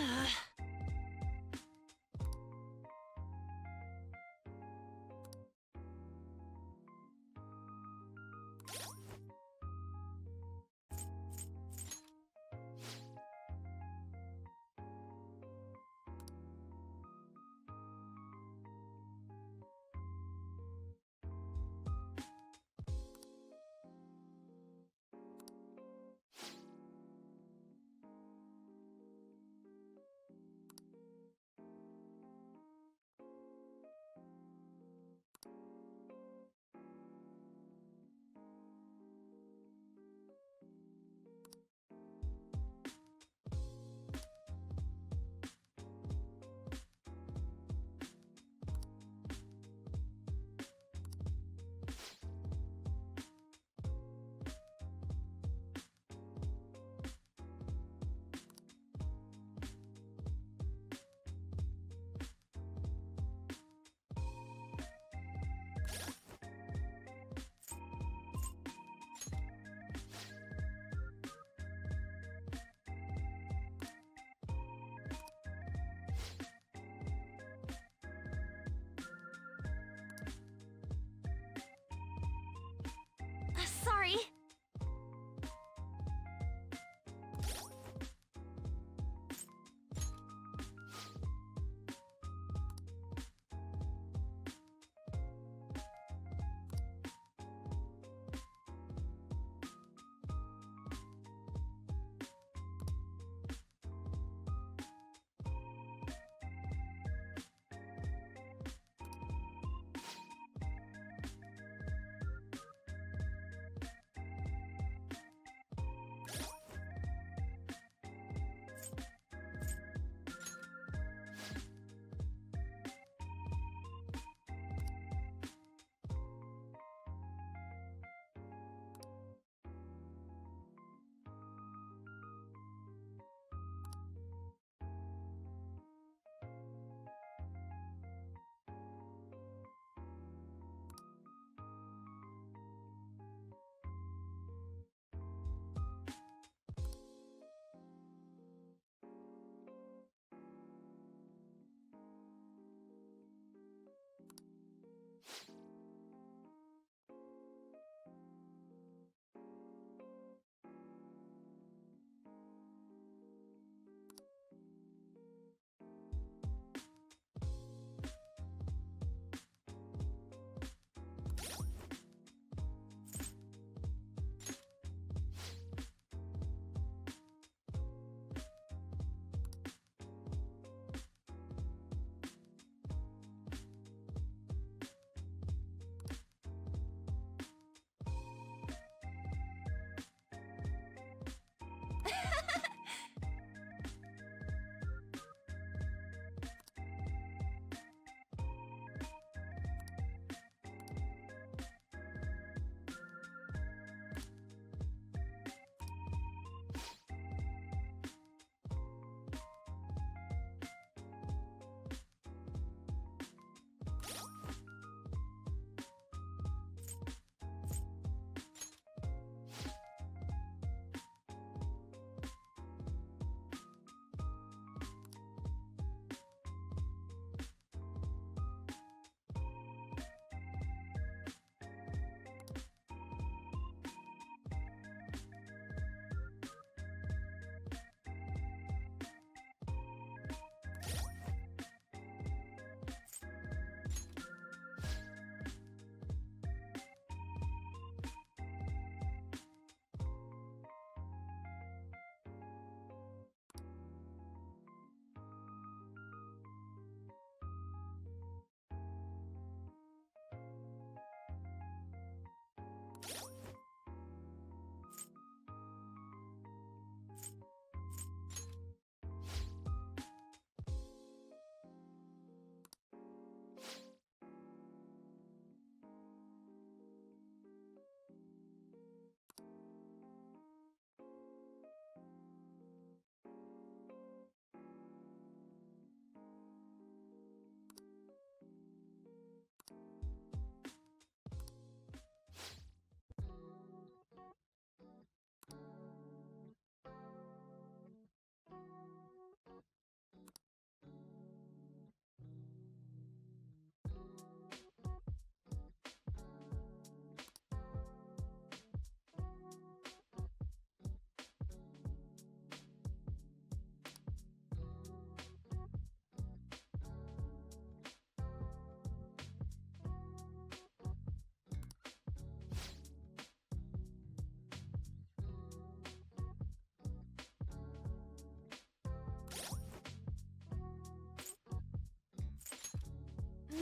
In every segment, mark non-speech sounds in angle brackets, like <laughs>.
Ugh. <sighs> <sighs>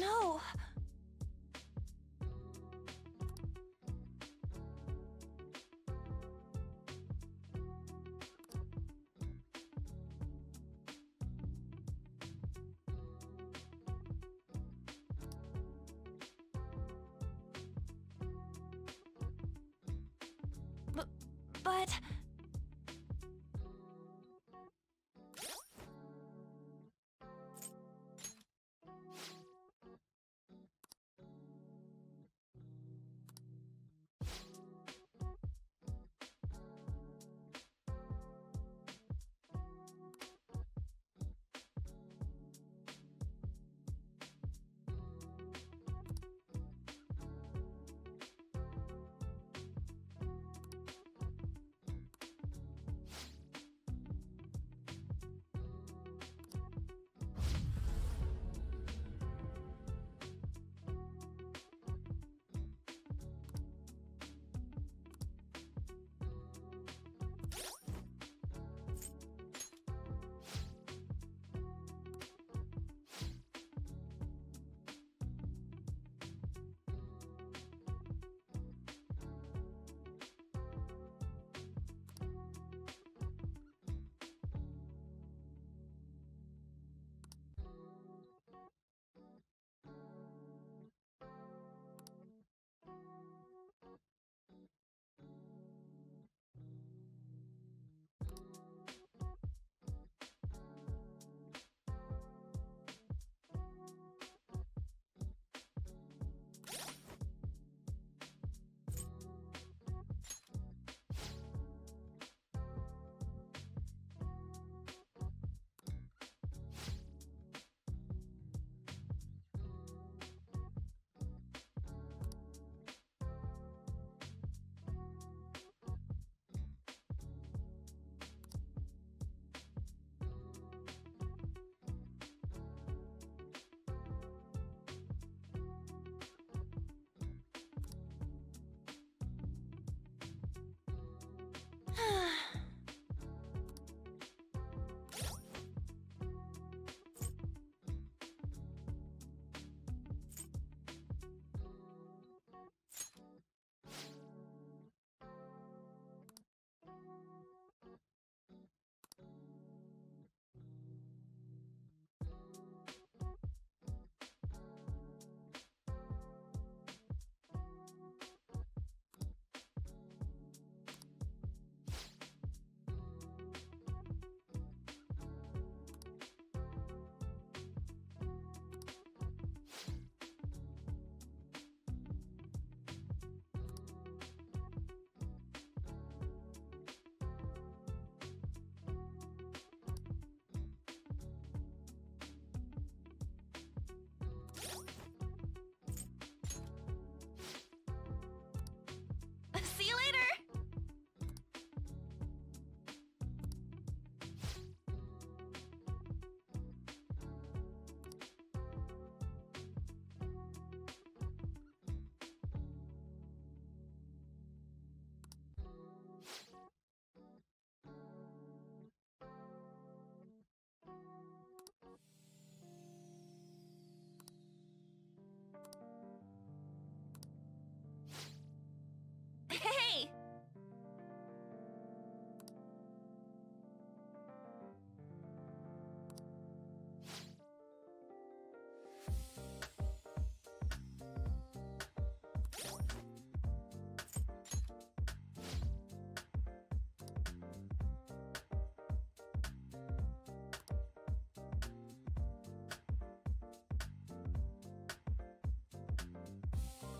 No. But...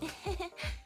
Hehehe <laughs>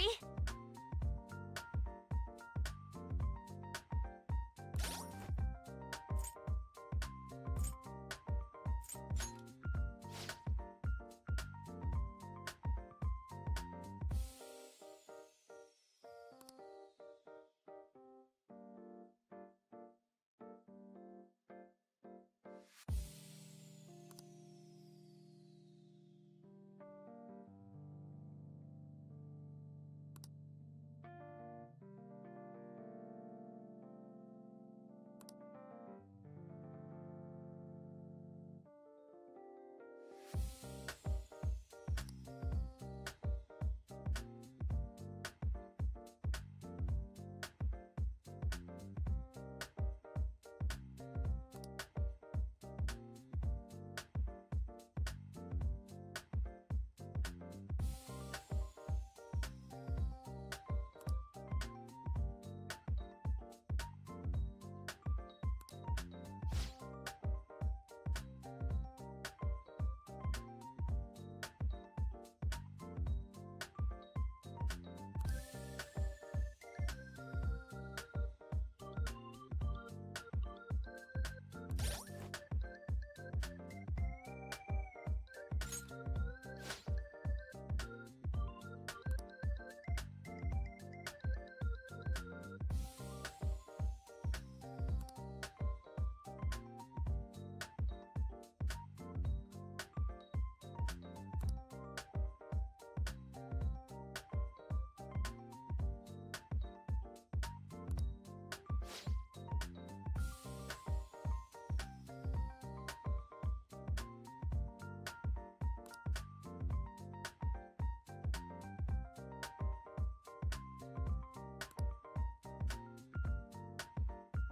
hurry!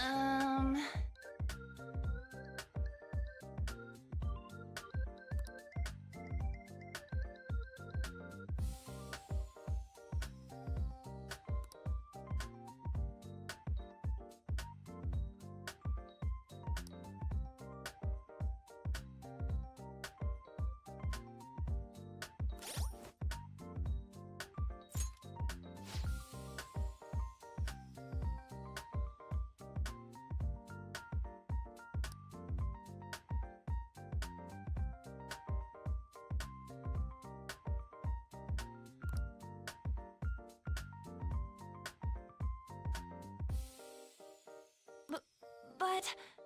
Uh, but...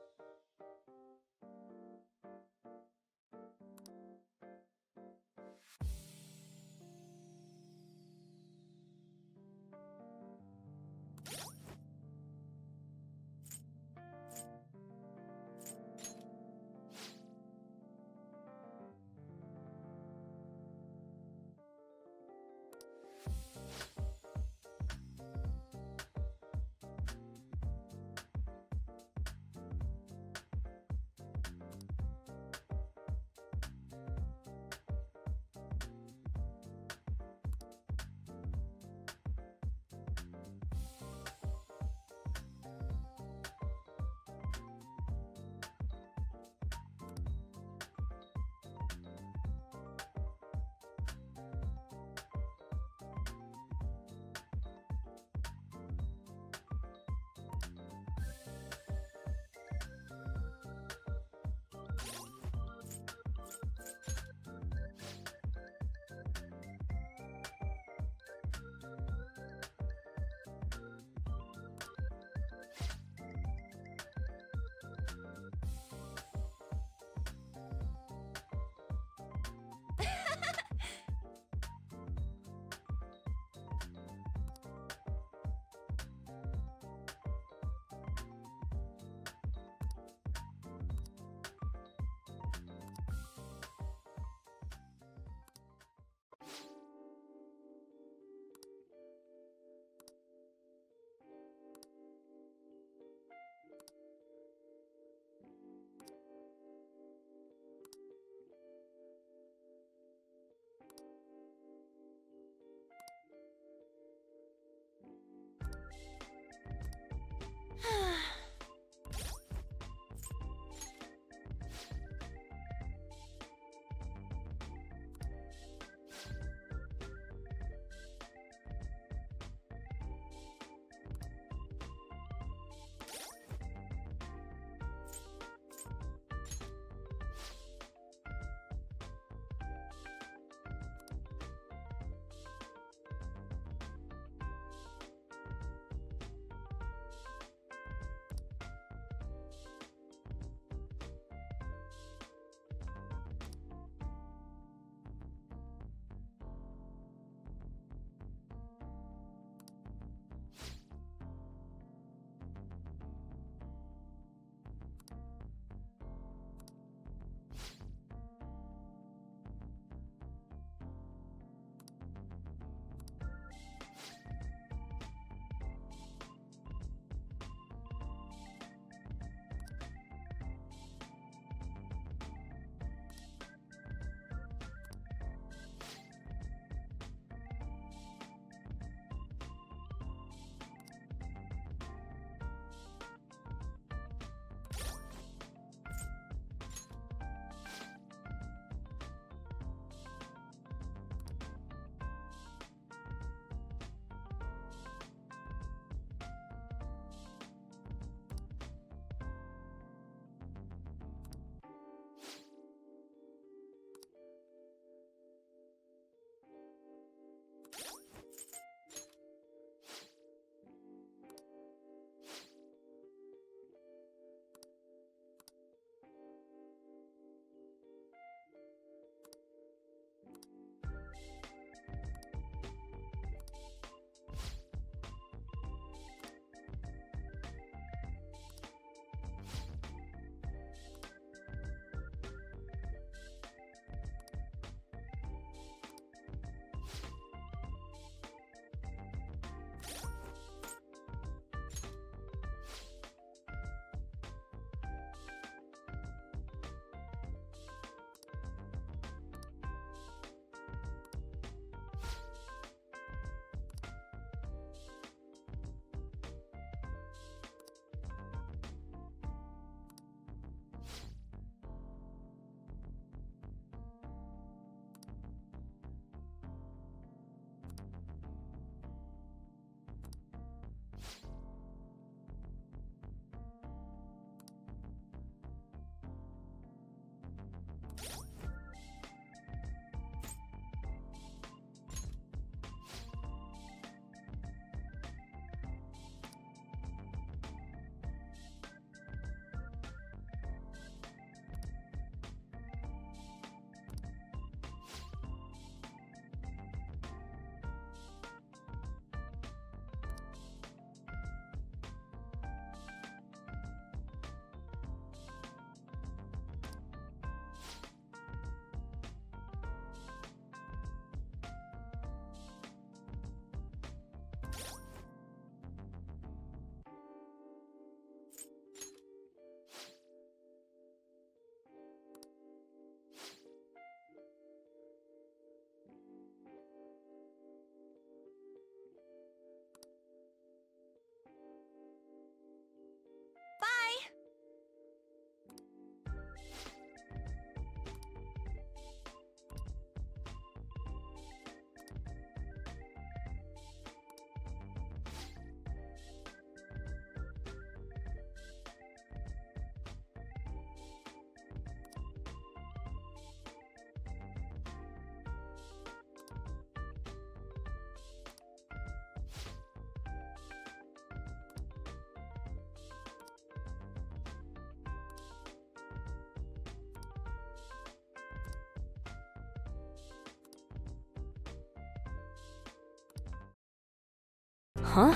Huh?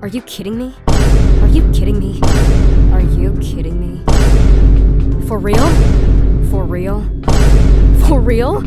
Are you kidding me? Are you kidding me? Are you kidding me? For real? For real? For real?